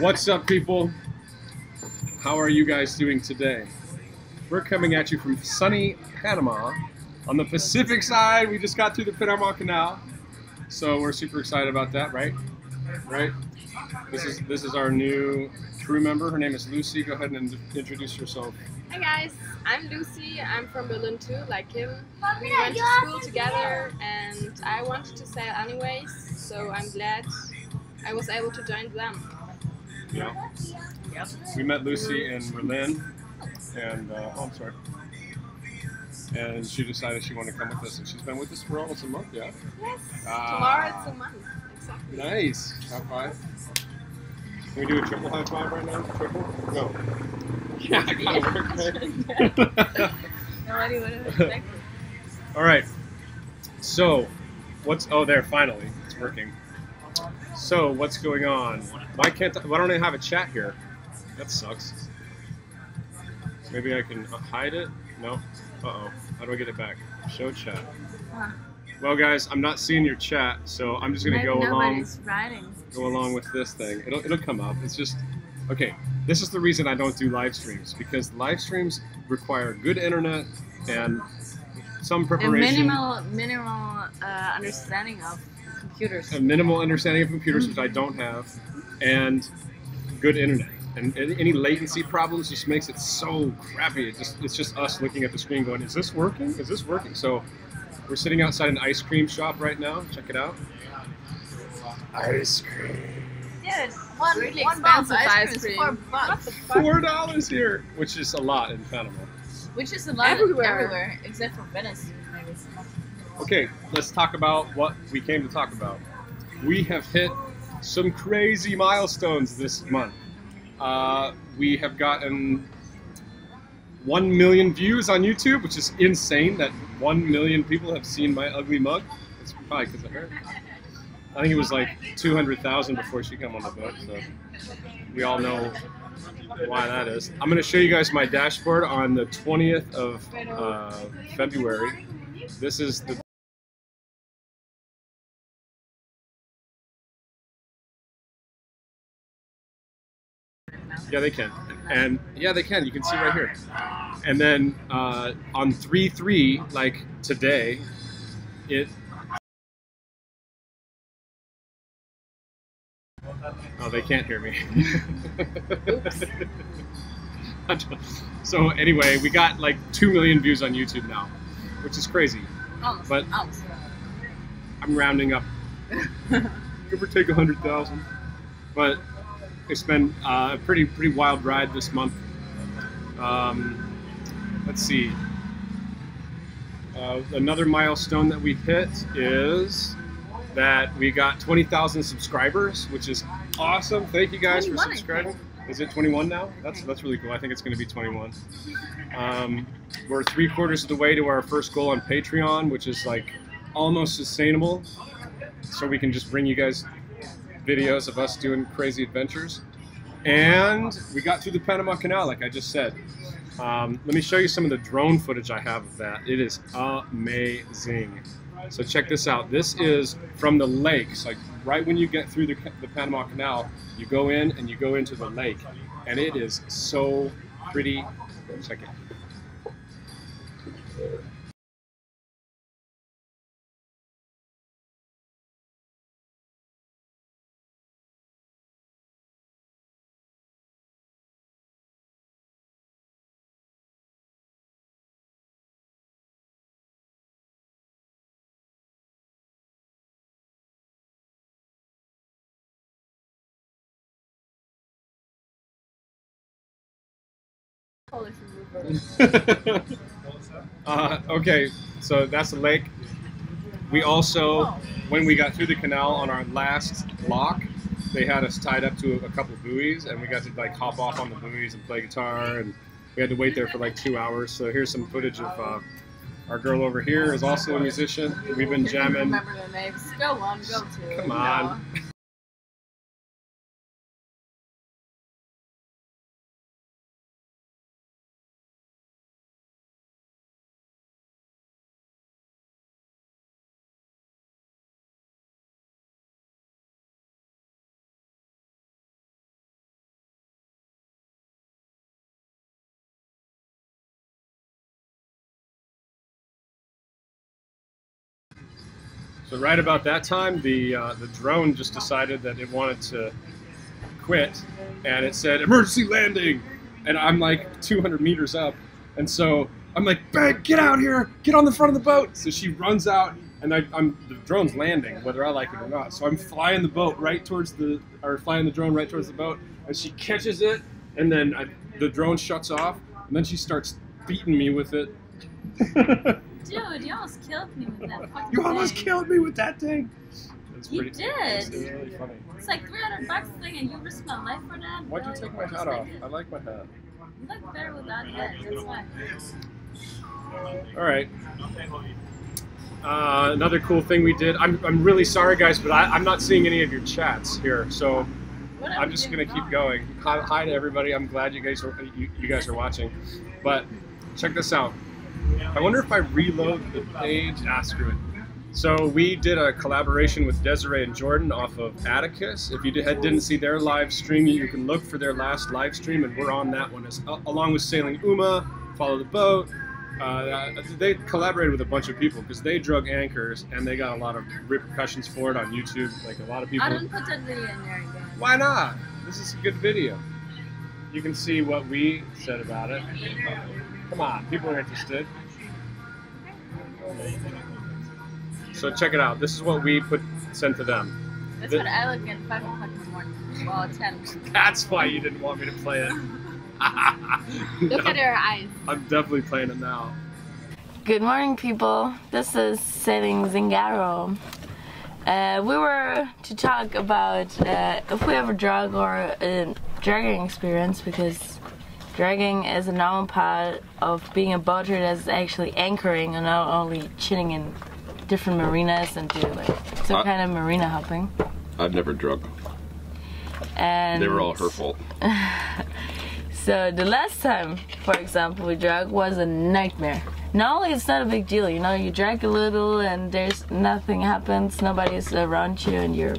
What's up, people? How are you guys doing today? We're coming at you from sunny Panama on the Pacific side. We just got through the Panama Canal, so we're super excited about that, right? Right? This is this is our new crew member. Her name is Lucy. Go ahead and introduce yourself. Hi guys, I'm Lucy. I'm from Berlin too, like him. We went to school together and I wanted to sail anyways, so I'm glad I was able to join them. Yeah. Yep. We met Lucy in Berlin, and uh, oh, I'm sorry. And she decided she wanted to come with us, and she's been with us for almost a month. Yeah. Yes. Ah. Tomorrow it's a month. Exactly. Nice. High five. Can we do a triple high five right now? Triple? No. Yeah, I got it work, Nobody would have expected. All right. So, what's oh there finally it's working. So what's going on? Why can't why don't I have a chat here? That sucks. Maybe I can hide it. No. Uh oh. How do I get it back? Show chat. Huh. Well, guys, I'm not seeing your chat, so I'm just gonna Maybe go along writing. go along with this thing. It'll it'll come up. It's just okay. This is the reason I don't do live streams because live streams require good internet and some preparation. minimal, minimal uh, understanding of computers. a minimal understanding of computers, which I don't have, and good internet. And any any latency problems just makes it so crappy. It just it's just us looking at the screen going, "Is this working? Is this working?" So we're sitting outside an ice cream shop right now. Check it out. Ice cream. Yeah, it's one, Really one expensive ice ice cream is cream. four bucks. Four dollars here, which is a lot in Panama. Which is a lot Everywhere. everywhere except for Venice, maybe. Okay, let's talk about what we came to talk about. We have hit some crazy milestones this month. Uh, we have gotten 1 million views on YouTube, which is insane that 1 million people have seen my ugly mug. It's probably because of her. I think it was like 200,000 before she came on the boat, so we all know why that is. I'm going to show you guys my dashboard on the 20th of uh, February. This is the Yeah, they can. And yeah, they can. You can see right here. And then uh, on 3 3, like today, it. Oh, they can't hear me. so, anyway, we got like 2 million views on YouTube now, which is crazy. Almost. But- almost. I'm rounding up. Give or take 100,000. But it's been uh, a pretty pretty wild ride this month. Um, let's see. Uh, another milestone that we hit is that we got 20,000 subscribers, which is awesome. Thank you guys for 21, I think. subscribing. Is it 21 now? That's that's really cool. I think it's going to be 21. Um, we're three quarters of the way to our first goal on Patreon, which is like almost sustainable. So we can just bring you guys videos of us doing crazy adventures. And we got through the Panama Canal, like I just said. Um, let me show you some of the drone footage I have of that. It is amazing. So check this out. This is from the lakes. Like right when you get through the, the Panama Canal, you go in and you go into the lake, and it is so pretty. Check it. Uh, okay, so that's the lake. We also, when we got through the canal on our last lock, they had us tied up to a, couple buoys, and we got to like hop off on the buoys and play guitar, and we had to wait there for like two hours. So here's some footage of uh, our girl over here is also a musician. We've been jamming. Remember the names. Go on, go to. Come on. So right about that time, the uh, the drone just decided that it wanted to quit, and it said emergency landing, and I'm like 200 meters up, and so I'm like, "Bang, get out here, get on the front of the boat. So she runs out, and I, I'm the drone's landing, whether I like it or not. So I'm flying the boat right towards the, or flying the drone right towards the boat, and she catches it, and then I, the drone shuts off, and then she starts beating me with it. Dude, you almost killed me with that fucking you almost thing. killed me with that thing. It's You pretty, did. It's, it's really funny. It's like 300 bucks thing and you risked my life for that? Why'd you take my hat off? I like my hat. You look better without hat, that's why. All right. Uh, another cool thing we did. I'm, I'm really sorry, guys, but I, I'm not seeing any of your chats here, so I'm just gonna keep going. Hi, hi to everybody. I'm glad you guys are you, you guys are watching. But check this out. I wonder if I reload the page. Ah, screw it. So we did a collaboration with Desiree and Jordan off of Atticus. If you did, didn't see their live stream, you can look for their last live stream, and we're on that one as along with Sailing Uma, Follow the Boat. Uh, they collaborated with a bunch of people because they drug anchors and they got a lot of repercussions for it on YouTube. Like a lot of people. I didn't put that video in there again. Why not? This is a good video. You can see what we said about it. Come on, people are interested. So check it out. This is what we put sent to them. That's The- what I look at 5 o'clock in the morning. Well, 10. That's why you didn't want me to play it. Look at her eyes. I'm definitely playing it now. Good morning, people. This is Sailing Zingaro. Uh, we were to talk about uh, if we have a drug or a dragging experience because dragging is a normal part of being a boater that's actually anchoring and not only chilling in different marinas and do like some Uh, kind of marina hopping. I've never drunk. And They were all her fault. So the last time, for example, we drug was a nightmare. Not only it's not a big deal, you know, you drag a little and there's nothing happens, nobody's around you, and you're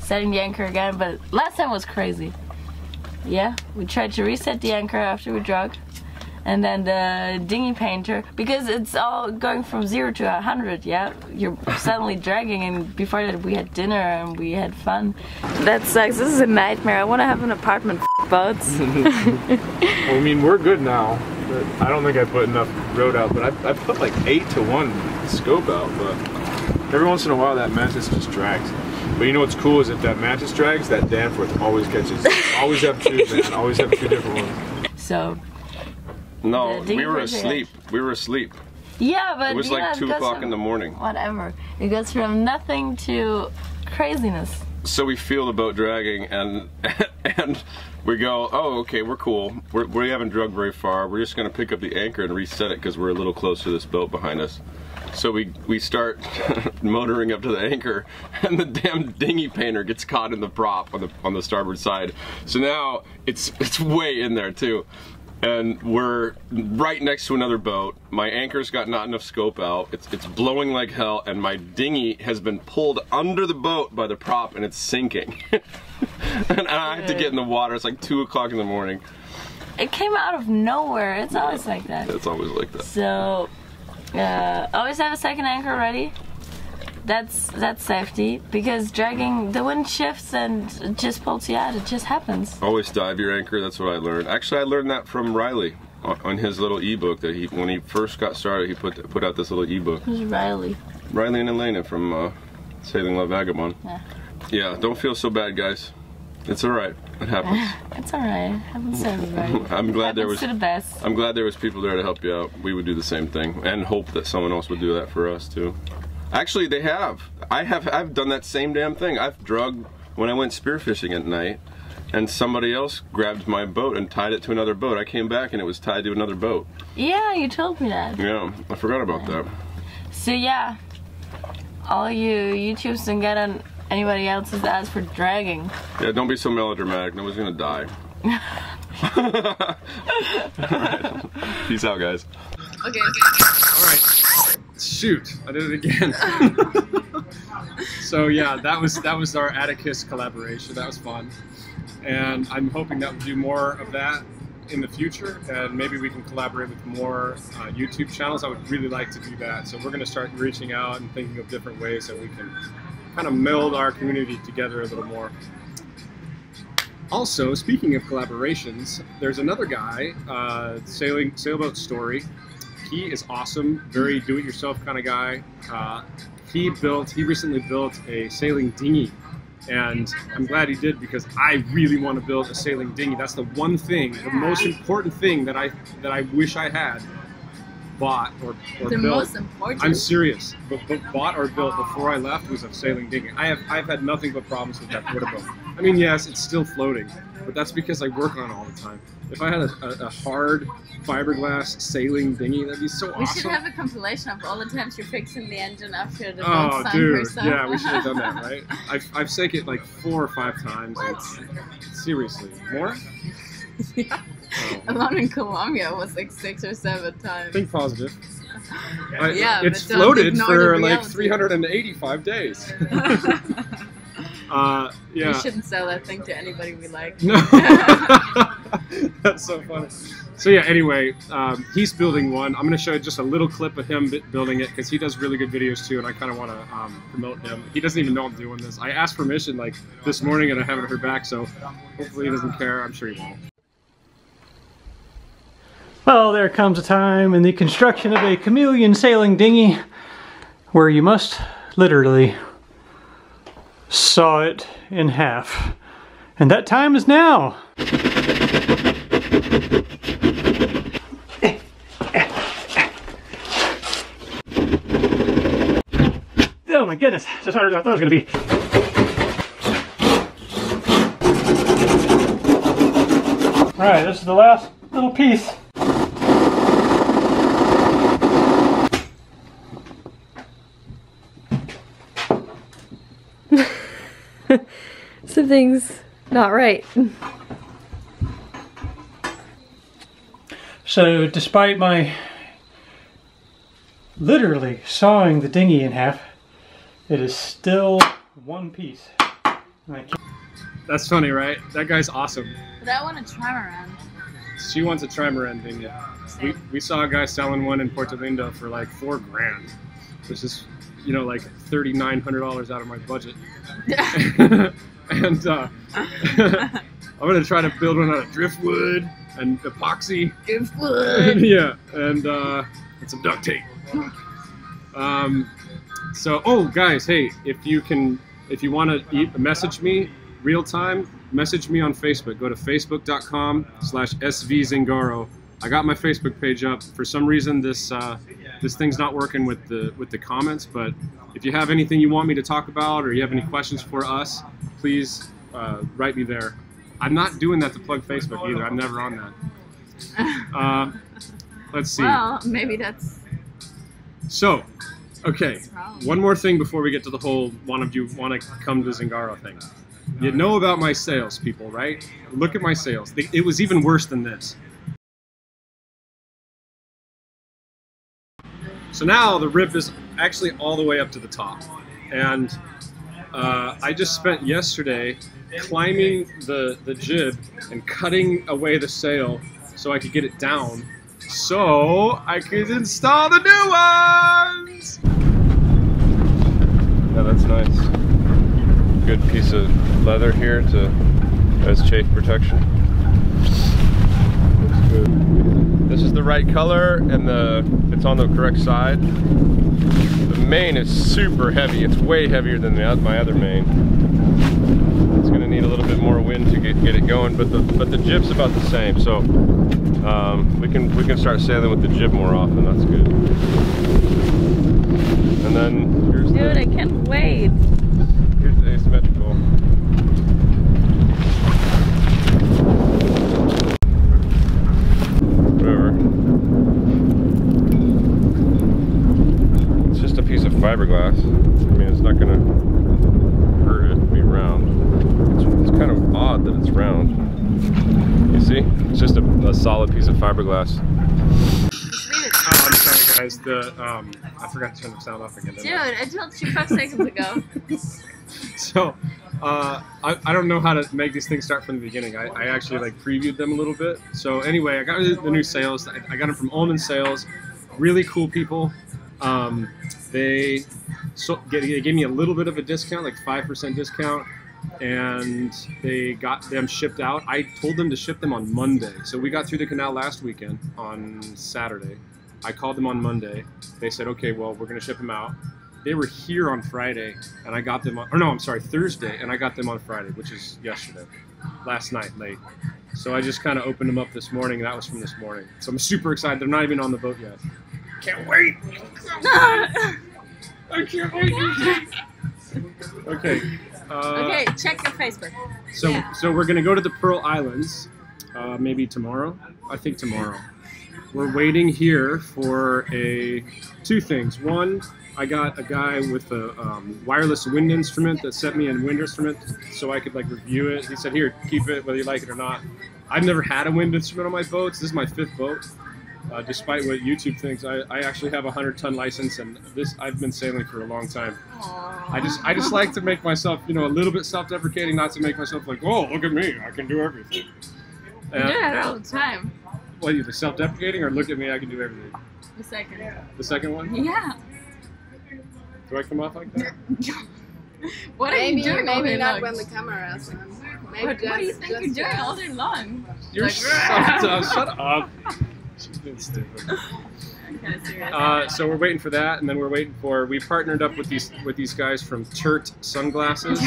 setting the anchor again. But last time was crazy. Yeah, we tried to reset the anchor after we drugged, and then the dinghy painter because it's all going from zero to a hundred. Yeah, you're suddenly dragging, and before that we had dinner and we had fun. That sucks. This is a nightmare. I want to have an apartment. F- boats. Well, I mean, we're good now. But I don't think I put enough road out, but I, I put like eight to one scope out. But every once in a while, that Mantus just drags. But you know what's cool is if that Mantus drags, that Danforth always catches. always have two, man. Always have two different ones. So No, we were bridge, yeah. asleep. We were asleep. yeah, but It was you like two o'clock in the morning. Whatever. It goes from nothing to craziness. So we feel the boat dragging, and and we go, oh, okay, we're cool. We're, we haven't drug very far. We're just gonna pick up the anchor and reset it because we're a little close to this boat behind us. So we we start motoring up to the anchor, and the damn dinghy painter gets caught in the prop on the on the starboard side. So now it's it's way in there too. And we're right next to another boat. My anchor's got not enough scope out. It's it's blowing like hell, and my dinghy has been pulled under the boat by the prop, and it's sinking. and I have to get in the water. It's like two o'clock in the morning. It came out of nowhere. It's always like that. It's always like that. So, uh, always have a second anchor ready. That's that's safety because dragging the wind shifts and just pulls you out. It just happens. Always dive your anchor. That's what I learned. Actually, I learned that from Riley on, his little ebook that he when he first got started. He put put out this little ebook. Who's Riley? Riley and Elayna from uh, Sailing La Vagabonde. Yeah. Yeah, don't feel so bad, guys. It's all right. It happens. It's alright. Happens to everybody. I'm glad there was. to the best. I'm glad there was people there to help you out. We would do the same thing, and hope that someone else would do that for us too. Actually, they have. I have. I've done that same damn thing. I've drugged when I went spearfishing at night, and somebody else grabbed my boat and tied it to another boat. I came back and it was tied to another boat. Yeah, you told me that. Yeah, I forgot about that. So yeah, all you YouTubes can get on anybody else's ass for dragging. Yeah, don't be so melodramatic. Nobody's gonna die. Alright. Peace out, guys. Okay. All right. Shoot, I did it again. so yeah, that was that was our Atticus collaboration. That was fun, and I'm hoping that we'll do more of that. in the future, and maybe we can collaborate with more uh, YouTube channels. I would really like to do that. So we're going to start reaching out and thinking of different ways that we can kind of meld our community together a little more. Also, speaking of collaborations, there's another guy, uh, sailing sailboat story. He is awesome, very do-it-yourself kind of guy. Uh, he built, he recently built a sailing dinghy, and I'm glad he did because I really want to build a sailing dinghy. That's the one thing, the most important thing that I that I wish I had bought or, or The built. most important. I'm serious. But, but bought or built before I left was a sailing dinghy. I have I've had nothing but problems with that motorboat. I mean, yes, it's still floating, but that's because I work on it all the time. If I had a, a, a hard fiberglass sailing dinghy, that'd be so we awesome. We should have a compilation of all the times you're fixing the engine after the Oh, boat sunk dude, yeah, we should have done that, right? I've, I've sank it like four or five times. and- seriously, more? Oh. Alone in Colombia was like six or seven times. Think positive. I- Yeah, it's but floated for like 385 days. uh, yeah. We shouldn't sell that thing to anybody we like. No. That's so funny. So yeah. Anyway, um, he's building one. I'm going to show you just a little clip of him building it because he does really good videos too, and I kind of want to um, promote him. He doesn't even know I'm doing this. I asked permission like this morning, and I haven't heard back. So hopefully he doesn't care. I'm sure he won't. Well, there comes a time in the construction of a chameleon sailing dinghy where you must literally saw it in half. And that time is now. Oh my goodness, that's harder than I thought it was going to be. Alright, this is the last little piece. Something's not right. So, despite my literally sawing the dinghy in half, it is still one piece. And I That's funny, right? That guy's awesome. But I want a trimaran. She wants a trimaran dinghy. We, we saw a guy selling one in Puerto Lindo for like four grand, which is, you know, like thirty nine hundred dollars out of my budget. and uh, I'm gonna try to build one out of driftwood and epoxy. Driftwood. yeah, and uh, and some duct tape. Um, so, oh, guys, hey, if you can, if you want to message me real time, message me on Facebook. Go to facebook.com slash svzingaro. I got my Facebook page up. For some reason, this uh, this thing's not working with the with the comments. But if you have anything you want me to talk about, or you have any questions for us, please uh, write me there. I'm not doing that to plug Facebook either. I'm never on that. Uh, let's see. Well, maybe that's So, okay, one more thing before we get to the whole one of you want to come to Zingaro thing. You know about my sales, people, right? Look at my sales. It was even worse than this. So now the rip is actually all the way up to the top. And uh, I just spent yesterday climbing the, the jib and cutting away the sail so I could get it down so I could install the new ones. Yeah, that's nice. Good piece of leather here to as chafe protection. Looks good. This is the right color and the it's on the correct side. The main is super heavy. It's way heavier than the, my other main. It's gonna need a little bit more wind to get, get it going, but the but the jib's about the same. So um, we can we can start sailing with the jib more often. That's good. And then here's Dude, the I can't wait. Here's the asymmetrical. Whatever. It's just a piece of fiberglass. I mean, it's not gonna hurt it to be round. It's, it's kind of odd that it's round. You see? It's just a, a solid piece fiberglass. Oh, I'm sorry, guys. The um, I forgot to turn the sound off again. didn't Dude, I? I told you five seconds ago. So, Uh, I, I don't know how to make these things start from the beginning. I, I actually like previewed them a little bit. So anyway, I got the new sales. I, I got them from Ullman Sails. Really cool people. Um, they so, get, they gave me a little bit of a discount, like five percent discount, and they got them shipped out. I told them to ship them on Monday. So we got through the canal last weekend on Saturday. I called them on Monday. They said, okay, well, we're going to ship them out. They were here on Friday, and I got them on, or no, I'm sorry, Thursday, and I got them on Friday, which is yesterday, last night, late. So I just kind of opened them up this morning, and that was from this morning. So I'm super excited. They're not even on the boat yet. Can't wait. I can't wait. okay. Uh, okay, check your Facebook. So, Yeah. so we're gonna go to the Pearl Islands, uh, maybe tomorrow. I think tomorrow. We're waiting here for a two things. One, I got a guy with a um, wireless wind instrument that sent me a wind instrument so I could like review it. He said, "Here, keep it, whether you like it or not." I've never had a wind instrument on my boats. This is my fifth boat. Uh, despite what YouTube thinks, I, I actually have a hundred ton license, and this I've been sailing for a long time. I just I just like to make myself, you know, a little bit self-deprecating, not to make myself like, oh, look at me, I can do everything. You do that all the time. What either self-deprecating or look at me, I can do everything. The second. The second one, Yeah. do I come off like that? What are you doing maybe not long? when the camera is on. Maybe What, what do you think you're doing all day long? You're Like, shut up. Shut up. Uh, so we're waiting for that, and then we're waiting for. We partnered up with these with these guys from Turt Sunglasses,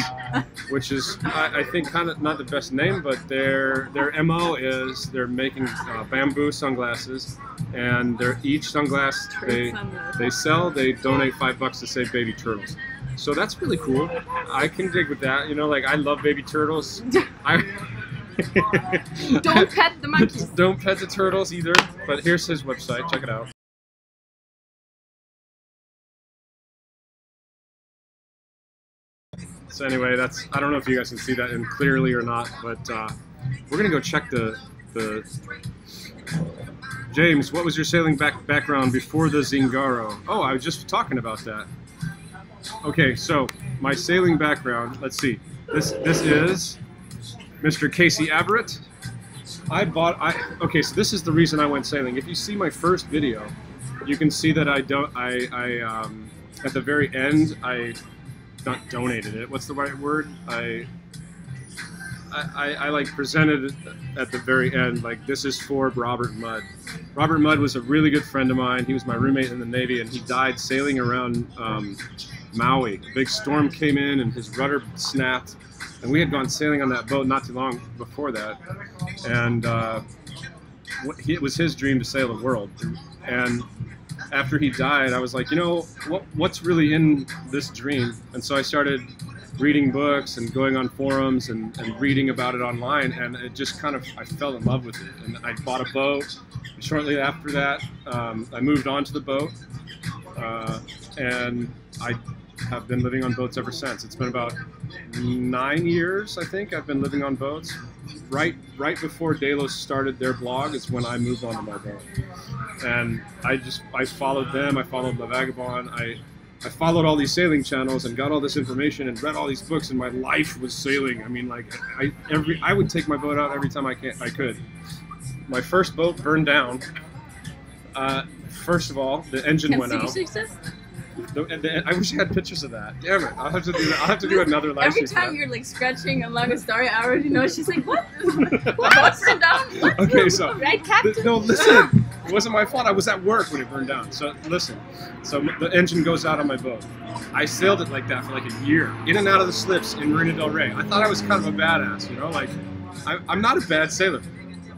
which is I, I think kind of not the best name, but their their mo is they're making uh, bamboo sunglasses, and they're each sunglass they they sell they donate five bucks to save baby turtles. So that's really cool. I can dig with that. You know, like I love baby turtles. I Don't pet the monkeys. Don't pet the turtles either. But here's his website. Check it out. So anyway, that's I don't know if you guys can see that in clearly or not, but uh, we're gonna go check the the. James, what was your sailing back background before the Zingaro? Oh, I was just talking about that. Okay, so my sailing background. Let's see. This this is Mr. Casey Averett. I bought. I okay. So this is the reason I went sailing. If you see my first video, you can see that I don't. I I um, at the very end I not donated it. What's the right word? I. I, I, like presented at the very end like this is for Robert Mudd. Robert Mudd was a really good friend of mine. He was my roommate in the Navy, and he died sailing around um, Maui. A big storm came in, and his rudder snapped, and we had gone sailing on that boat not too long before that, and uh, it was his dream to sail the world. And after he died, I was like, you know, what, what's really in this dream? And so I started reading books and going on forums and, and reading about it online, and it just kind of I fell in love with it. And I bought a boat. Shortly after that, um, I moved on to the boat, uh, and I have been living on boats ever since. It's been about nine years, I think. I've been living on boats. Right, right before Delos started their blog is when I moved onto my boat, and I just I followed them. I followed La Vagabonde. I I followed all these sailing channels and got all this information and read all these books, and my life was sailing. I mean, like I every I would take my boat out every time I can I could. My first boat burned down. Uh, first of all, the engine went out. Success. The, the, I wish I had pictures of that. Damn it! I'll have to do. that. I'll have to do another live Every time you're like scratching along a story hour, you know, she's like, what? what? Burned down? What? Okay, so Right, Captain? No, listen. It wasn't my fault. I was at work when it burned down. So listen. So the engine goes out on my boat. I sailed it like that for like a year, in and out of the slips in Marina Del Rey. I thought I was kind of a badass, you know, like I, I'm not a bad sailor.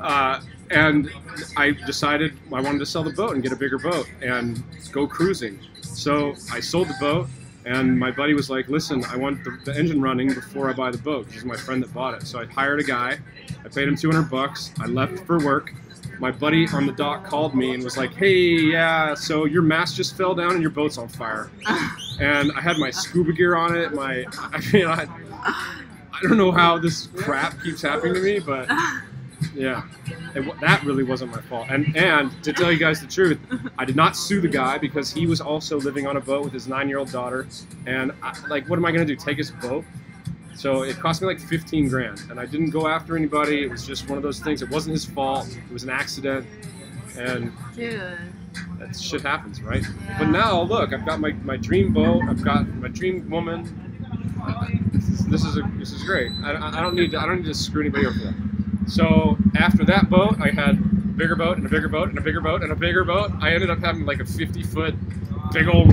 Uh, and I decided I wanted to sell the boat and get a bigger boat and go cruising. So I sold the boat, and my buddy was like, "Listen, I want the, the engine running before I buy the boat." He's my friend that bought it. So I hired a guy. I paid him 200 bucks. I left for work. My buddy on the dock called me and was like, "Hey, yeah, so your mast just fell down and your boat's on fire." and I had my scuba gear on it. My, I mean, I, I don't know how this crap keeps happening to me, but yeah, wa- that really wasn't my fault. And and to tell you guys the truth, I did not sue the guy because he was also living on a boat with his nine-year-old daughter. And I, like, what am I gonna do? Take his boat? So it cost me like 15 grand, and I didn't go after anybody. It was just one of those things. It wasn't his fault. It was an accident, and Dude. that shit happens, right? But now, look, I've got my, my dream boat. I've got my dream woman. This is this is, a, this is great. I, I I don't need to I don't need to screw anybody over for that. So after that boat, I had a bigger boat and a bigger boat and a bigger boat and a bigger boat. I ended up having like a 50 foot, big old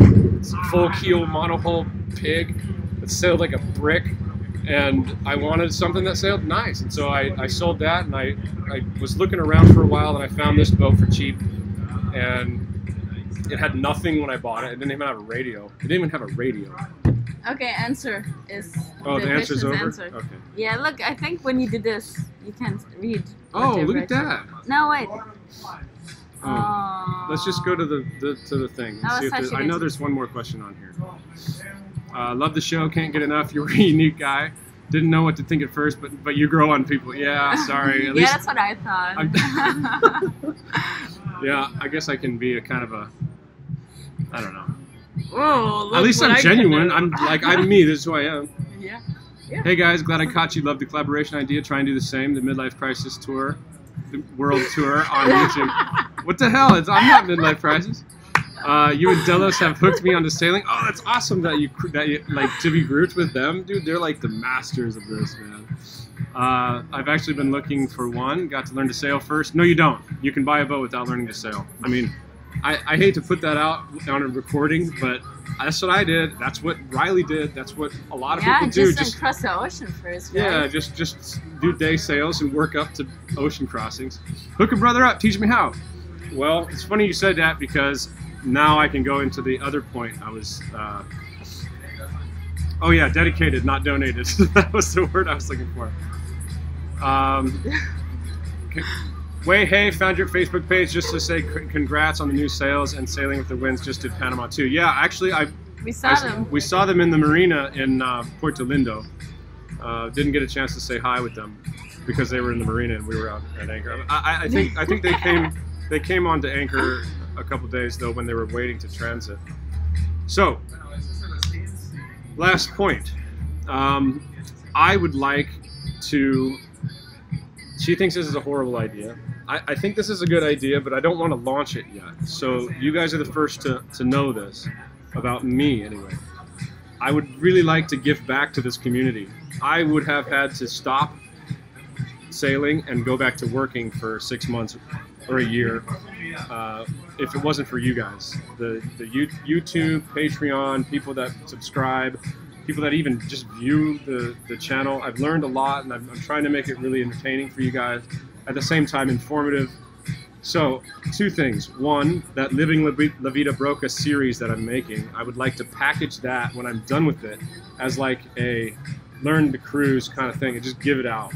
full keel monohull pig that sailed like a brick. And I wanted something that sailed nice, and so I, I sold that, and I, I was looking around for a while, and I found this boat for cheap, and it had nothing when I bought it. It didn't even have a radio. It didn't even have a radio. Okay, answer is. Oh, the, answer's question's over. answered. Okay. Yeah, look, I think when you did this, you can't read. Oh, look at that. No, wait. Oh. Let's just go to the, the to the thing. and That see if there's- such a I know there's one more question on here. Uh, love the show. Can't get enough. You're a unique guy. Didn't know what to think at first, but but you grow on people. Yeah, sorry. Yeah, that's what I thought. yeah. I guess I can be a kind of a. I don't know. Oh, look At least I'm I genuine. I'm like I'm me. This is who I am. Yeah. Hey guys, glad I caught you. Love the collaboration idea. Try and do the same. The midlife crisis tour, the world tour on YouTube. What the hell? It's I'm not midlife crisis. Uh, you and Delos have hooked me onto sailing. Oh, that's awesome that you that you, like to be grouped with them, dude. They're like the masters of this, man. Uh, I've actually been looking for one. Got to learn to sail first. No, you don't. You can buy a boat without learning to sail. I mean, I, I hate to put that out on a recording, but that's what I did. That's what Riley did. That's what a lot of Yeah, people do. don't cross the ocean first, right? Yeah, just just do day sails and work up to ocean crossings. Hook a brother up, teach me how. Well, it's funny you said that because now I can go into the other point. I was, uh, oh yeah, dedicated, not donated. that was the word I was looking for. Um, c- Way hey, found your Facebook page just to say congrats on the new sales and sailing with the winds. Just did Panama too. Yeah, actually, I We saw I them. We saw them in the marina in uh, Puerto Lindo. Uh, didn't get a chance to say hi with them because they were in the marina and we were out at anchor. I, I, think I think they came they came onto anchor a couple days though when they were waiting to transit. So, last point. Um, I would like to. She thinks this is a horrible idea. I, I think this is a good idea, but I don't want to launch it yet. So you guys are the first to, to know this about me anyway. I would really like to give back to this community. I would have had to stop sailing and go back to working for six months or a year uh, if it wasn't for you guys. The the YouTube, Patreon, people that subscribe, people that even just view the, the channel. I've learned a lot, and I'm, I'm trying to make it really entertaining for you guys. At the same time, informative. So, two things. One, that Living La Vi- La Vida Broca series that I'm making, I would like to package that when I'm done with it as like a learn to cruise kind of thing and just give it out.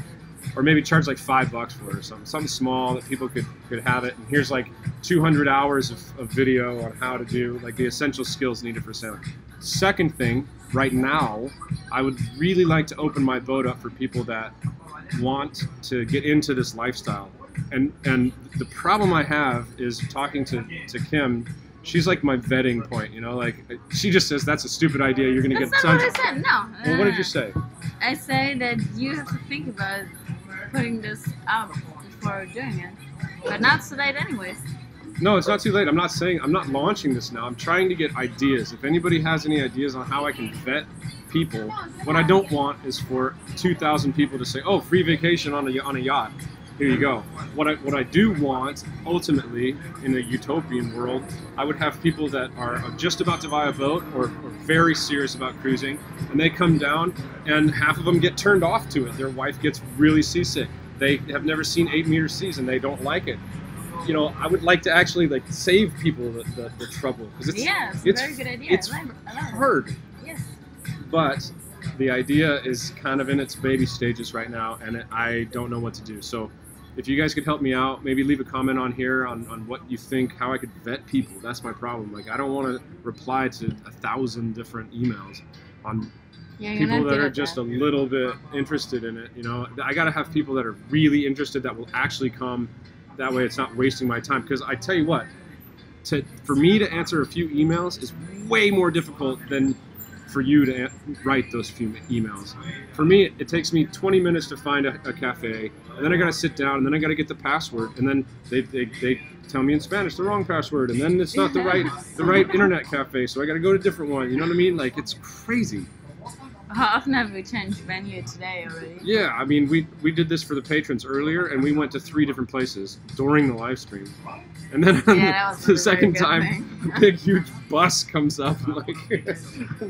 Or maybe charge like five bucks for it or something. Something small that people could, could have it. And here's like 200 hours of, of video on how to do like the essential skills needed for sailing. Second thing, right now, I would really like to open my boat up for people that want to get into this lifestyle. And and the problem I have is talking to, to Kim, she's like my vetting point, you know, like she just says that's a stupid idea, you're gonna That's get not what I said. No. Well what did Uh, you say? I say that you have to think about putting this out before doing it, but not so late, anyways. No, it's not too late. I'm not saying I'm not launching this now. I'm trying to get ideas. If anybody has any ideas on how I can vet people, what I don't want is for 2,000 people to say, "Oh, free vacation on a on a yacht." Here you go. What I what I do want ultimately in a utopian world, I would have people that are just about to buy a boat or, or very serious about cruising, and they come down, and half of them get turned off to it. Their wife gets really seasick. They have never seen eight meter seas and they don't like it you know, I would like to actually like save people the, the, the trouble because it's yeah, it's, it's a very good idea. it's I love, I love it. hard, Yes. but the idea is kind of in its baby stages right now, and it, I don't know what to do. So, if you guys could help me out, maybe leave a comment on here on, on what you think, how I could vet people. That's my problem. Like, I don't want to reply to a thousand different emails on Yeah, people that are just that. a little bit interested in it. You know, I got to have people that are really interested that will actually come. That way, it's not wasting my time. Because I tell you what, to for me to answer a few emails is way more difficult than for you to write those few emails. For me, it takes me 20 minutes to find a, a cafe, and then I gotta sit down, and then I gotta get the password, and then they, they, they tell me in Spanish the wrong password, and then it's not the right the right internet cafe, so I gotta go to a different one. You know what I mean? Like it's crazy. How often have we changed venue today already? Yeah, I mean, we we did this for the patrons earlier, and we went to three different places during the live stream. And then Yeah, the, the second time, a big, huge bus comes up and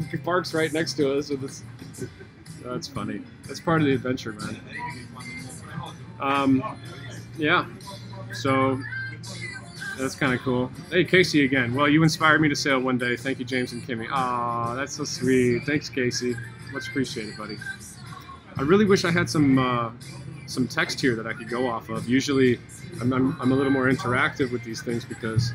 like parks right next to us. And it's, that's funny. That's part of the adventure, man. Um, yeah. So that's kind of cool. Hey, Casey again. Well, you inspired me to sail one day. Thank you, James and Kimmy. Aw, that's so sweet. Thanks, Casey. Much appreciated, buddy. I really wish I had some uh, some text here that I could go off of. Usually, I'm, I'm, I'm a little more interactive with these things because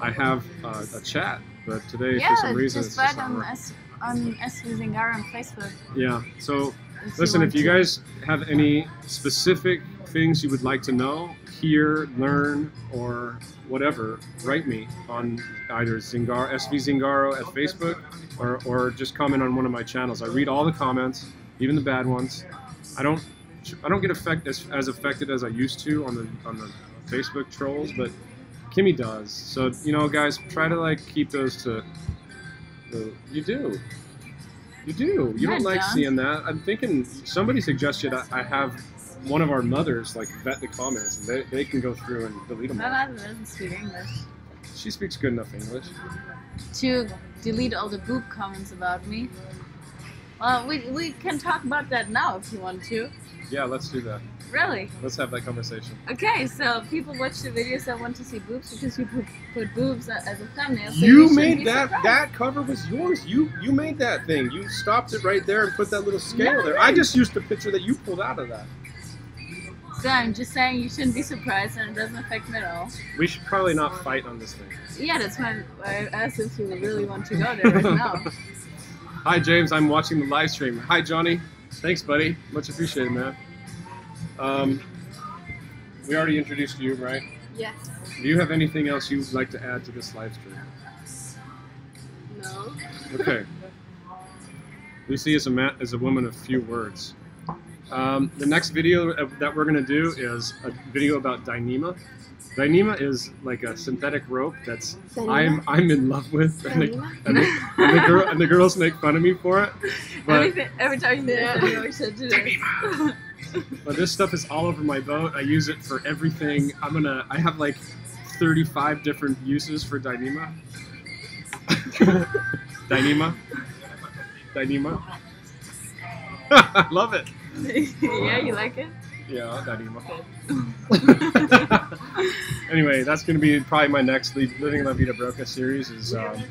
I have uh, a chat. But today, yeah, for some reason, just it's just on. S on SV Zingaro on Facebook. Yeah. So if Listen, want if you to. guys have any specific things you would like to know, hear, learn, or whatever, write me on either Zingar, SV Zingaro at Facebook or, or just comment on one of my channels. I read all the comments, even the bad ones. I don't I don't get affect, as, as affected as I used to on the on the Facebook trolls, but Kimmy does. So you know, guys, try to like keep those to. The, you do. You do. You don't like seeing that. I'm thinking somebody suggested I, I have one of our mothers like vet the comments and they, they can go through and delete them. My mother doesn't speak English. She speaks good enough English. To delete all the boob comments about me. Well, we, we can talk about that now if you want to. Yeah, let's do that. Really? Let's have that conversation. Okay, so people watch the videos that want to see boobs because you put, put boobs as a thumbnail. So You shouldn't made that surprised. that cover was yours. You you made that thing. You stopped it right there and put that little scale No, there. no. I just used the picture that you pulled out of that. So I'm just saying you shouldn't be surprised and it doesn't affect me at all. We should probably not fight on this thing. Yeah, that's why I asked if you really want to go there right now. Hi James, I'm watching the live stream. Hi Johnny. Thanks, buddy. Much appreciated, man. Um, we already introduced you, right? Yes. Do you have anything else you'd like to add to this live stream? No. Okay. Lucy is a ma- is a woman of few words. Um, the next video that we're going to do is a video about Dyneema. Dyneema is like a synthetic rope that's I'm I'm in love with, and the, and, the, and, the girl, and the girls make fun of me for it. But Everything, every time you Yeah. do you always said to this. But this stuff is all over my boat. I use it for everything. I'm gonna. I have like 35 different uses for Dyneema. Dyneema. Dyneema. I love it. yeah, you like it? Yeah, Dyneema. anyway, that's gonna be probably my next Living La Vida Broca series. Is um,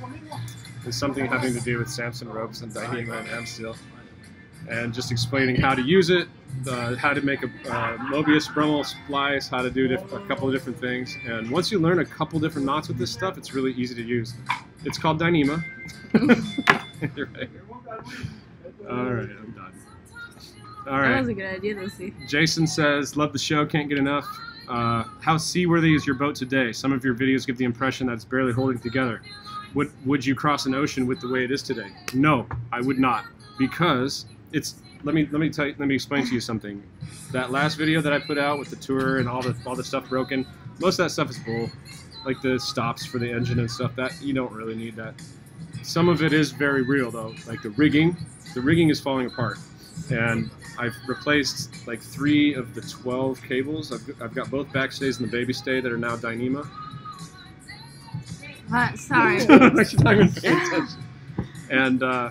is something having to do with Samson ropes and Dyneema and Amsteel, and just explaining how to use it, uh, how to make a uh, Mobius Brummel splice, how to do diff- a couple of different things. And once you learn a couple different knots with this stuff, it's really easy to use. It's called Dyneema. Right. All right, I'm done. All That was a good idea, Lucy. Jason says, "Love the show, can't get enough." Uh, how seaworthy is your boat today? Some of your videos give the impression that it's barely holding together. Would would you cross an ocean with the way it is today? No, I would not, because it's. Let me let me tell you, let me explain to you something. That last video that I put out with the tour and all the all the stuff broken, most of that stuff is bull. Like the stops for the engine and stuff. That you don't really need that. Some of it is very real though. Like the rigging, the rigging is falling apart, and I've replaced like three of the 12 cables. I've, I've got both backstays and the baby stay that are now Dyneema. What? Sorry. She's not even paying attention. And uh,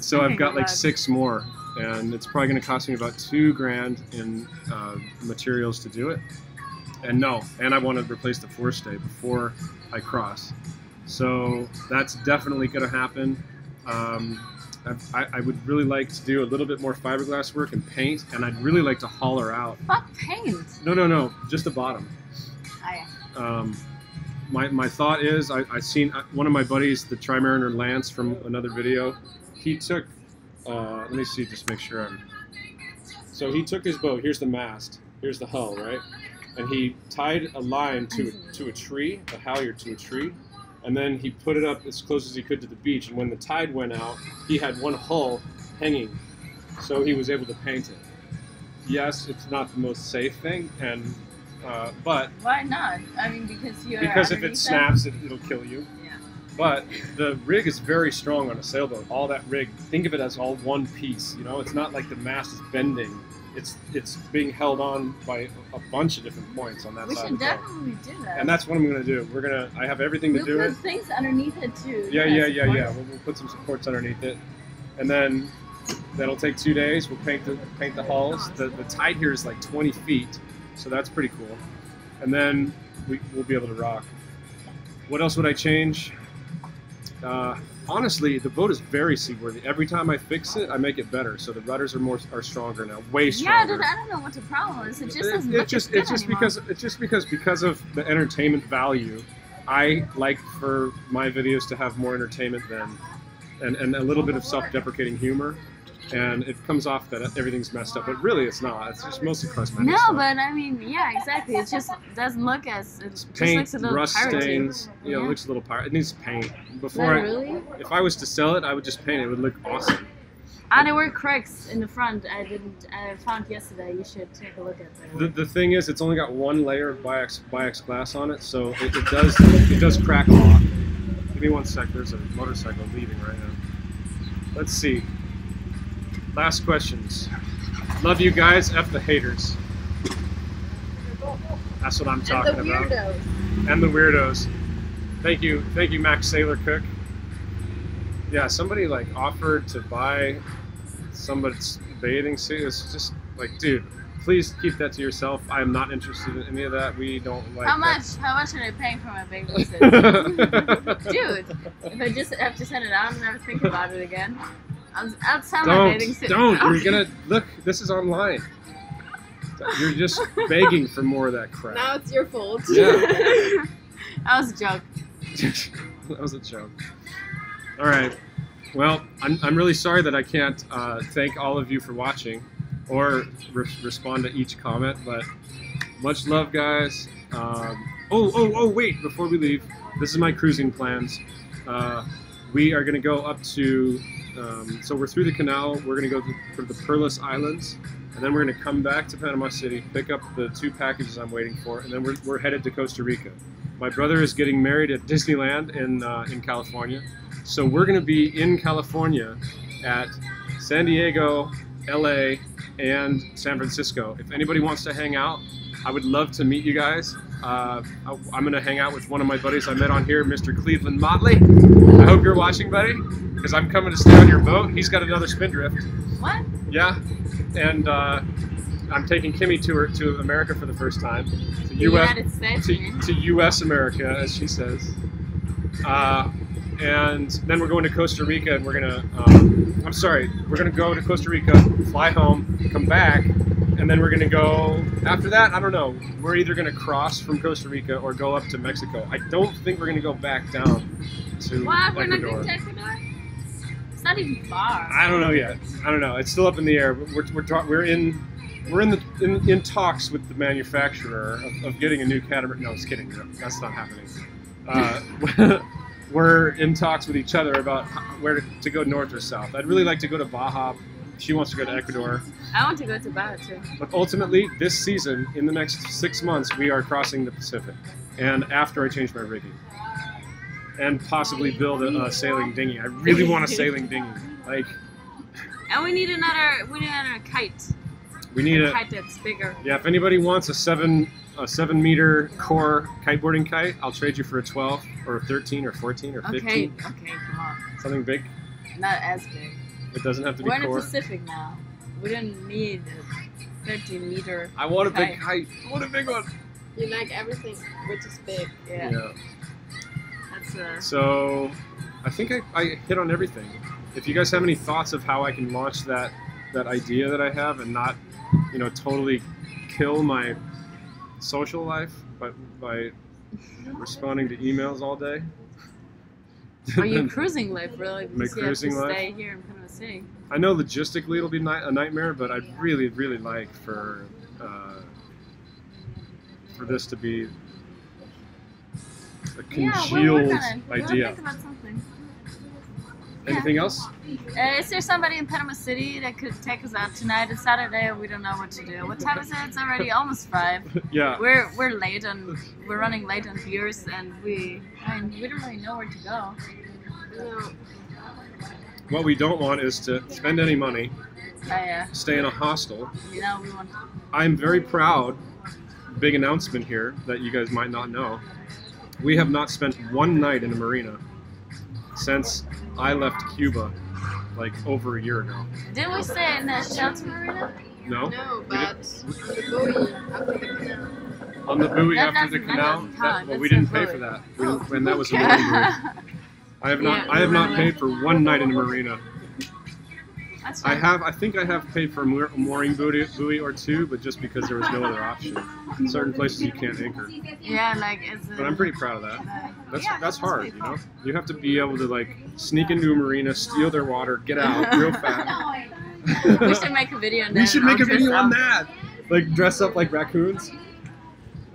so I've got like six more, and it's probably going to cost me about two grand in uh, materials to do it. And no, and I want to replace the forestay before I cross. So that's definitely going to happen. Um, I, I- I would really like to do a little bit more fiberglass work and paint, and I'd really like to haul her out. Fuck paint. No, no, no, just the bottom. Oh, yeah. Um, my, my thought is I, I seen uh, one of my buddies, the Trimariner Lance from another video. He took, uh, let me see, just make sure I'm. So he took his boat. Here's the mast. Here's the hull, right? And he tied a line to to a tree, a halyard to a tree, and then he put it up as close as he could to the beach. And when the tide went out, he had one hull hanging, so he was able to paint it. Yes, it's not the most safe thing, and uh, but Why not? I mean, because you're because if it snaps, it, it'll kill you. Yeah. But the rig is very strong on a sailboat. All that rig, think of it as all one piece. You know, it's not like the mast is bending. It's it's being held on by a bunch of different points on that We side should the boat. definitely do that. And that's what I'm gonna do. We're gonna. I have everything to we'll do put it. things underneath it too. Yeah, yeah, yeah, support. yeah. We'll, we'll put some supports underneath it, and then that'll take two days. We'll paint the paint the hulls. The the tide here is like 20 feet, so that's pretty cool. And then we, we'll be able to rock. What else would I change? Uh, honestly, the boat is very seaworthy. Every time I fix it, I make it better. So the rudders are more are stronger now, way Yeah, stronger. dude, I don't know what the problem is. It just It- it look just it's just anymore. because it's just because because of the entertainment value i like for my videos to have more entertainment than and, and a little bit of self-deprecating humor and it comes off that everything's messed up but really it's not it's just mostly cosmetic No, stuff. but I mean, yeah, exactly. It just doesn't look as it just paint looks a little rust stains you know Yeah. it looks a little pirate it needs paint before I, really. if i was to sell it i would just paint it it would look awesome Ah, there were cracks in the front. I didn't. I found yesterday. You should take a look at that. The, the thing is, it's only got one layer of Biax, Biax glass on it, so it, it does it does crack a lot. Give me one sec. There's a motorcycle leaving right now. Let's see. Last questions. Love you guys. F the haters. That's what I'm And talking the about. weirdos. And the weirdos. Thank you, thank you, Max Sailor Cook. Yeah, somebody like offered to buy somebody's bathing suit. It's just like, dude, please keep that to yourself. I am not interested in any of that. We don't like How that. much? How much are they paying for my bathing suit? Dude, if I just have to send it out and never think about it again, I'll, I'll sell my bathing don't, suit. don't. now. You're gonna look. This is online. You're just begging for more of that crap. Now it's your fault. Yeah. that was a joke. that was a joke. All right. Well, I'm, I'm really sorry that I can't uh, thank all of you for watching or re- respond to each comment, but much love, guys. Um, oh, oh, oh, wait, before we leave, this is my cruising plans. Uh, we are going to go up to, um, so we're through the canal, we're going to go to, the Perlas Islands, and then we're going to come back to Panama City, pick up the two packages I'm waiting for, and then we're, we're headed to Costa Rica. My brother is getting married at Disneyland in, uh, in California. So we're going to be in California at San Diego, LA, and San Francisco. If anybody wants to hang out, I would love to meet you guys. Uh, I'm going to hang out with one of my buddies I met on here, Mr. Cleveland Motley. I hope you're watching, buddy, because I'm coming to stay on your boat. He's got another spindrift. What? Yeah, and uh, I'm taking Kimmy to her to America for the first time. To The U.S. To, to U.S. America, as she says. Uh, and then we're going to Costa Rica, and we're gonna. Um, I'm sorry, we're gonna go to Costa Rica, fly home, come back, and then we're gonna go. After that, I don't know. We're either gonna cross from Costa Rica or go up to Mexico. I don't think we're gonna go back down to What? We're not Ecuador. going to Ecuador? It's not even far. I don't know yet. I don't know. It's still up in the air. But we're we're, we're in we're in the in, in talks with the manufacturer of, of getting a new catamaran. No, I was kidding. No, That's not happening. Uh, we're in talks with each other about where to, to go north or south. I'd really like to go to Baja. She wants to go to Ecuador. I want to go to Baja too. But ultimately, this season, in the next six months, we are crossing the Pacific. And after I change my rigging. And possibly build a, a sailing dinghy. I really want a sailing dinghy. Like, And we need another. We need another kite. we need a a, kite that's bigger. Yeah, if anybody wants a seven a seven meter core kiteboarding kite, I'll trade you for a twelve or a thirteen or fourteen or fifteen. Okay. okay, Come on. Something big. Not as big. It doesn't have to be We're in the. Pacific now. We don't need a 13 meter. I want a big Kite. kite. I want a big one. You like everything which is big. Yeah. That's So, I think I, I hit on everything. If you guys have any thoughts of how I can launch that that idea that I have and not, you know, totally kill my social life by by responding to emails all day. Are you cruising life really? My Because have cruising life? stay here in Panama City. I know logistically it'll be ni- a nightmare, but I'd really, really like for uh, for this to be a Yeah, congealed work on it. We'll idea. think about something. Anything else? Uh, is there somebody in Panama City that could take us out tonight? It's Saturday and we don't know what to do. What time is it? It's already almost five. Yeah. We're we're late and we're running late on beers and we I mean, we don't really know where to go. No. What we don't want is to spend any money, Oh yeah, stay in a hostel. know we want. I'm very proud. Big announcement here that you guys might not know. We have not spent one night in a marina since I left Cuba, like over a year ago. Didn't we stay in the shelter marina? No, No, We but the buoy after the canal. on the buoy That after the canal. that- count. well, we didn't the pay for that. We didn't, and that was a mooring. I have not. Yeah, I have not paid for one night in a marina. I have. I think I have paid for a mooring buoy, buoy or two, but just because there was no other option. In certain places you can't anchor. Yeah, like it's. But I'm pretty proud of that. That's Yeah, that's hard, you know. You have to be able to like sneak into a marina, steal their water, get out real fast. we should make a video. And We should make a video on that. Like dress up like raccoons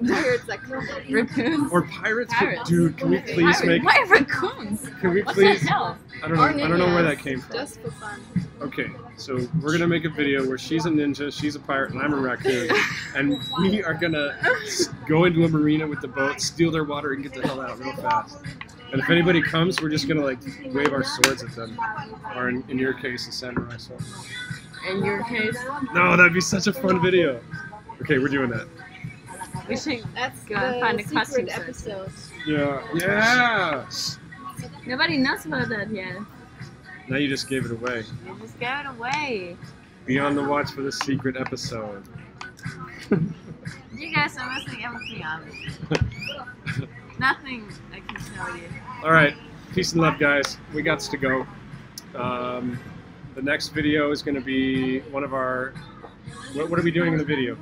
Pirates like Raccoons. or pirates. Pirates. dude, can we please Pirates. make? Why raccoons? Can we please? I don't know. or I don't know where that came from. Just for fun. Okay, so we're gonna make a video where she's a ninja, she's a pirate, and I'm a raccoon, and we are gonna go into a marina with the boat, steal their water, and get the hell out real fast. And if anybody comes, we're just gonna like wave our swords at them, or in, in your case, a samurai sword. In your case, No, that'd be such a fun video. Okay, we're doing that. We should. That's Go the and find a costume secret set. episode. Yeah, yeah. Nobody knows about that yet. Now you just gave it away. You just gave it away. Be on the watch for the secret episode. You guys are missing everything on it. Nothing I can tell you. All right, peace and love, guys. We got to go. Um, the next video is going to be one of our. What, what are we doing in the video?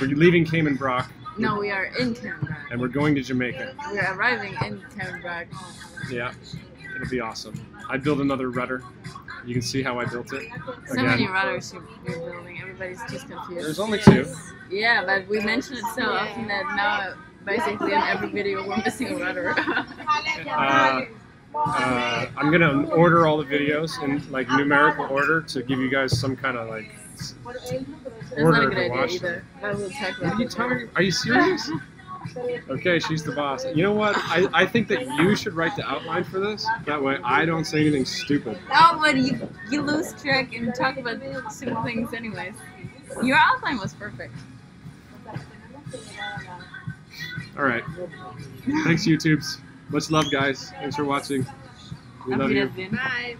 We're leaving Cayman Brac No, we are in Canberra. and we're going to Jamaica. We are arriving in Canberra. Yeah, it'll be awesome. I built another rudder. You can see how I built it. So many rudders you- you're building. Everybody's just confused. there's only two. Yeah, but we mention it so often that now basically in every video we're missing a rudder. Uh, uh, I'm gonna order all the videos in like numerical order to give you guys some kind of like That's not a order good to idea watch. either. But we'll talk What about are you talking? Are you serious? Okay, she's the boss. You know what? I, I think that you should write the outline for this. That way I don't say anything stupid. Oh, but you you lose track and talk about stupid things anyways. Your outline was perfect. All right. Thanks, YouTubes. Much love, guys. Thanks for watching. We love you. Bye.